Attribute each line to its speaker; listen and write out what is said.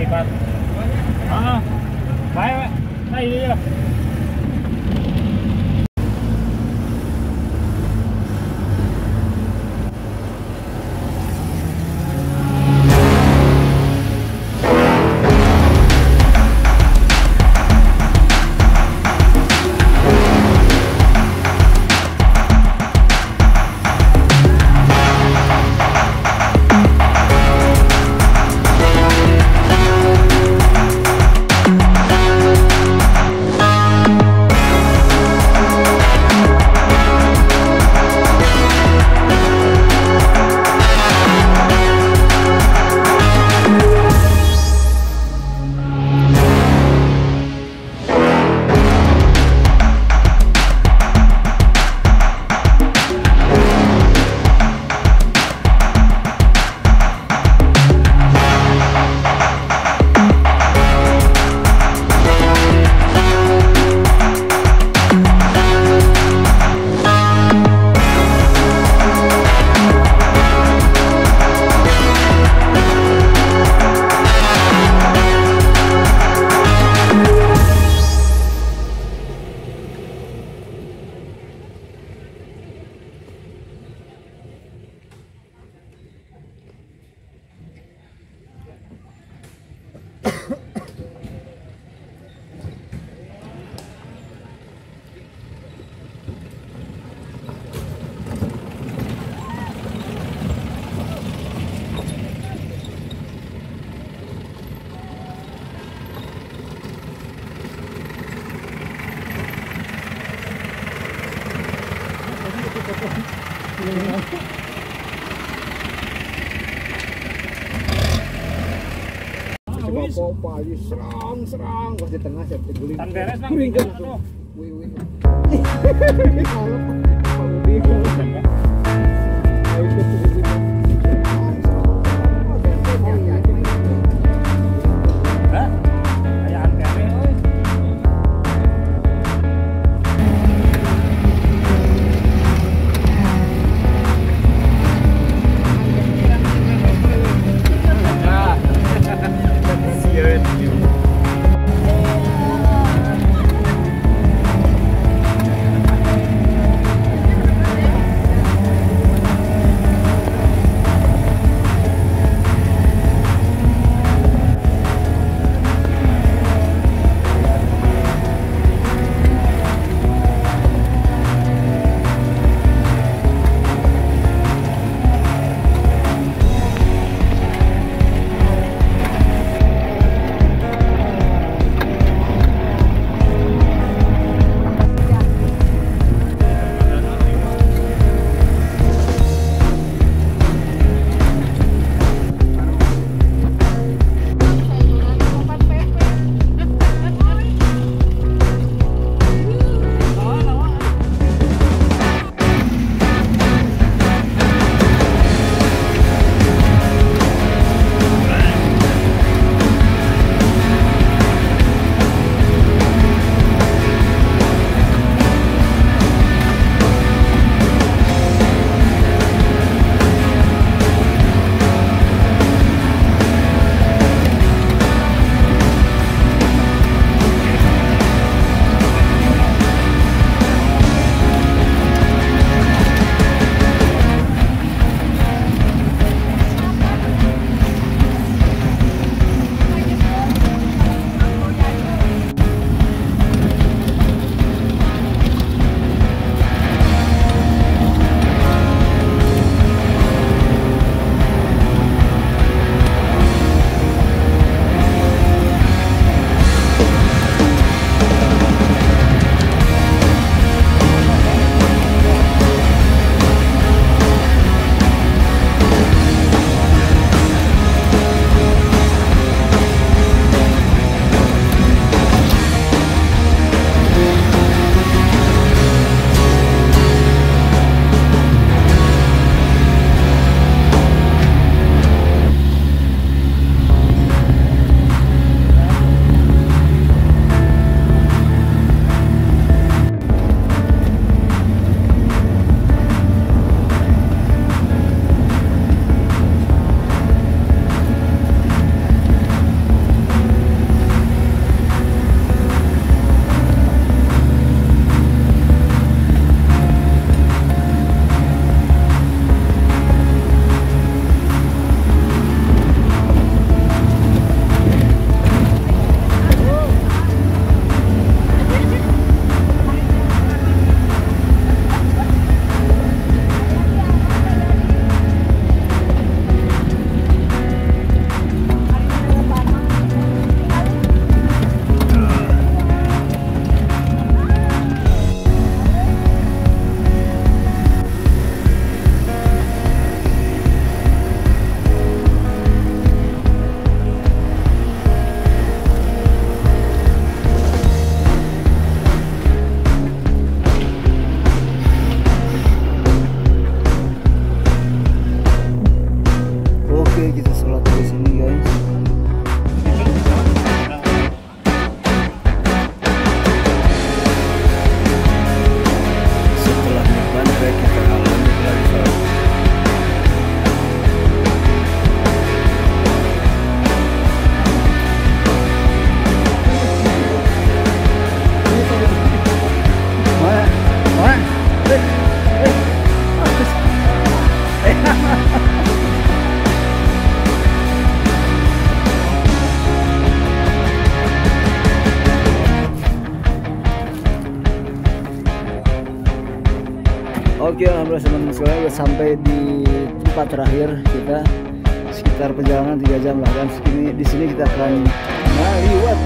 Speaker 1: Aí, vai. Ah, vai, vai. Aí, ó.
Speaker 2: Coba popa aja serang serang pas di tengah saya guling.
Speaker 1: Tan beres. Aduh.
Speaker 2: Wih wih. Oke, kita sholat di sini. Oke, alhamdulillah teman-teman sekalian udah sampai di tempat terakhir kita. Sekitar perjalanan 3 jam lah dan di sini kita akan melihat